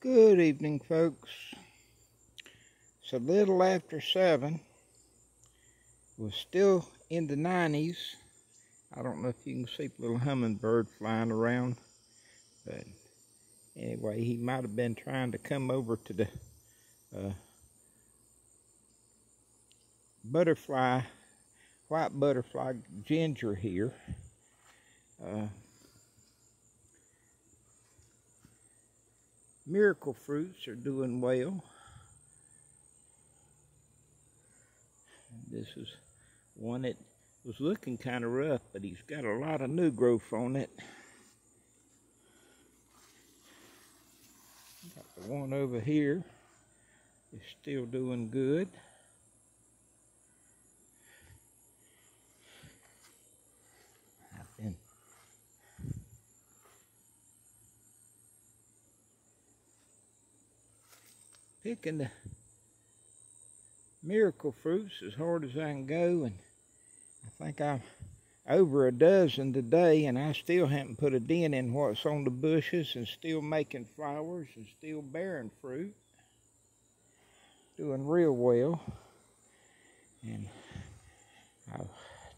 Good evening, folks. It's a little after 7. We're still in the 90s. I don't know if you can see a little hummingbird flying around. But anyway, he might have been trying to come over to the uh, butterfly, white butterfly ginger here. Uh, miracle fruits are doing well. This is one that was looking kind of rough, but he's got a lot of new growth on it. Got the one over here is still doing good. Picking the miracle fruits as hard as I can go and I think I'm over a dozen today and I still haven't put a dent in what's on the bushes and still making flowers and still bearing fruit. Doing real well. And I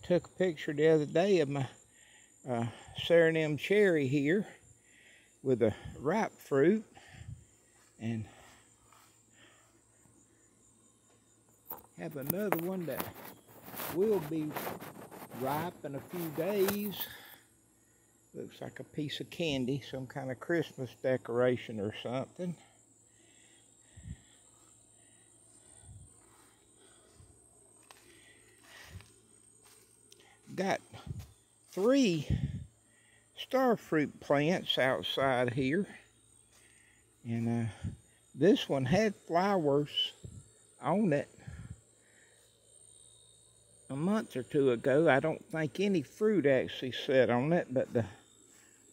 took a picture the other day of my uh, Suriname cherry here with a ripe fruit and have another one that will be ripe in a few days. Looks like a piece of candy, some kind of Christmas decoration or something. Got three star fruit plants outside here. And uh, this one had flowers on it a month or two ago. I don't think any fruit actually set on it, but the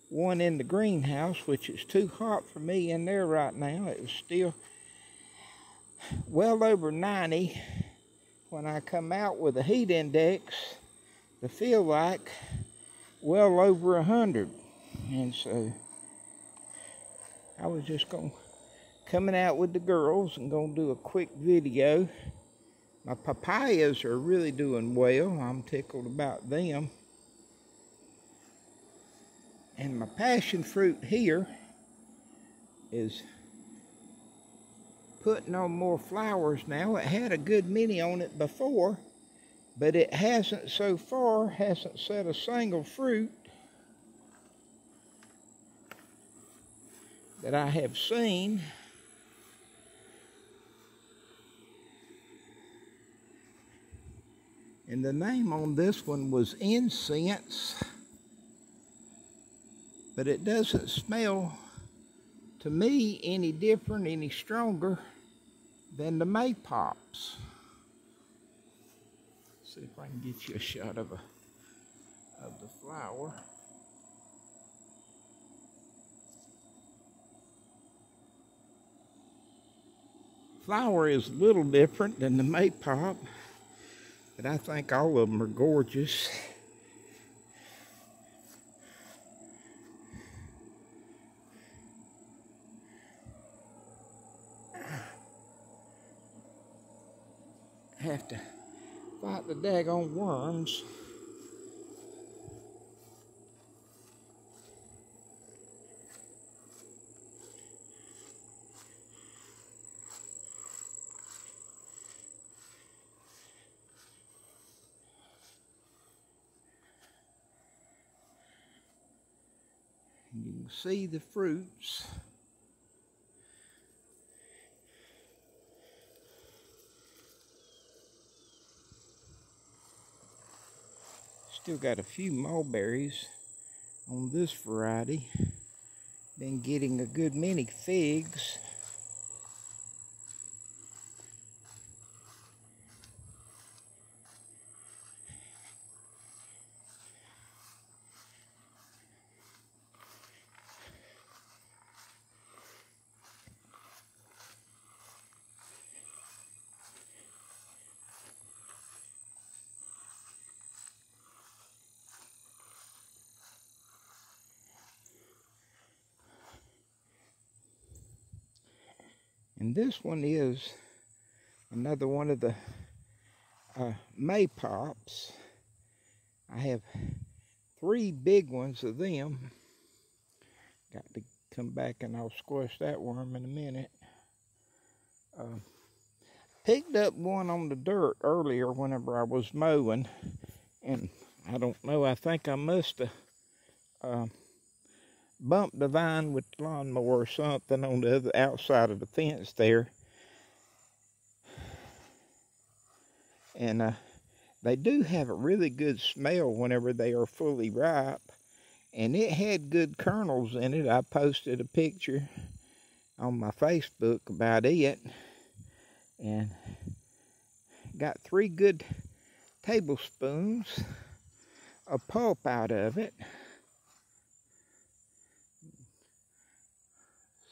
one in the greenhouse, which is too hot for me in there right now, it was still well over 90 when I come out with a heat index to feel like well over 100. And so I was just going coming out with the girls and going to do a quick video my papayas are really doing well. I'm tickled about them. And my passion fruit here is putting on more flowers now. It had a good many on it before, but it hasn't so far, hasn't set a single fruit that I have seen. And the name on this one was Incense. But it doesn't smell to me any different, any stronger than the Maypops. See if I can get you a shot of a of the flower. Flower is a little different than the Maypop. But I think all of them are gorgeous. have to fight the daggone worms. You can see the fruits. Still got a few mulberries on this variety. Been getting a good many figs. And this one is another one of the uh, maypops. I have three big ones of them. Got to come back and I'll squash that worm in a minute. Uh, picked up one on the dirt earlier whenever I was mowing. And I don't know, I think I must have uh, bumped the vine with the lawnmower or something on the other outside of the fence there. And uh, they do have a really good smell whenever they are fully ripe. And it had good kernels in it. I posted a picture on my Facebook about it. And got three good tablespoons of pulp out of it.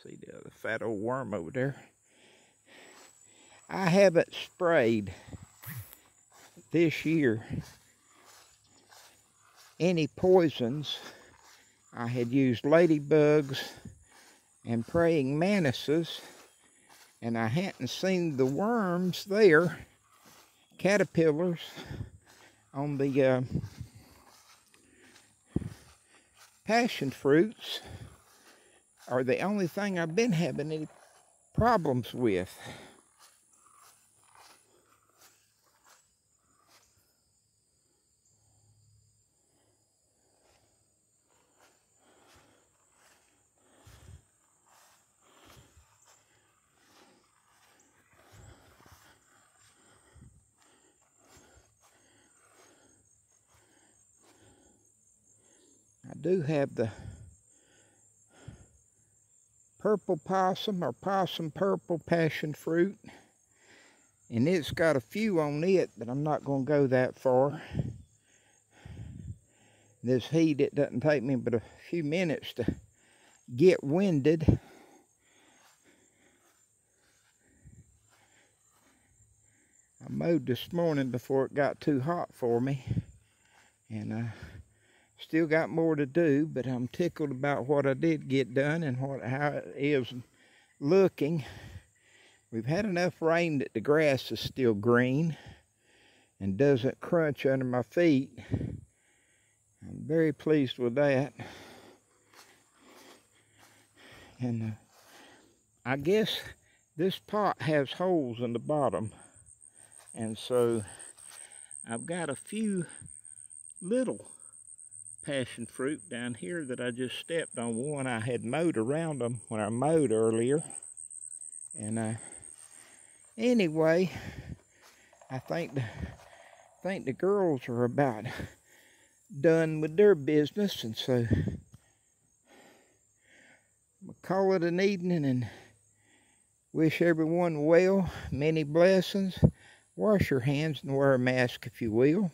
See the fat old worm over there. I haven't sprayed this year any poisons. I had used ladybugs and praying mantises and I hadn't seen the worms there, caterpillars on the uh, passion fruits are the only thing I've been having any problems with. I do have the purple possum or possum purple passion fruit. And it's got a few on it, but I'm not going to go that far. This heat, it doesn't take me but a few minutes to get winded. I mowed this morning before it got too hot for me. And uh, Still got more to do, but I'm tickled about what I did get done and what how it is looking. We've had enough rain that the grass is still green and doesn't crunch under my feet. I'm very pleased with that. And uh, I guess this pot has holes in the bottom. And so I've got a few little passion fruit down here that I just stepped on one. I had mowed around them when I mowed earlier. And uh, anyway, I think the, think the girls are about done with their business. And so we'll call it an evening and wish everyone well, many blessings. Wash your hands and wear a mask if you will.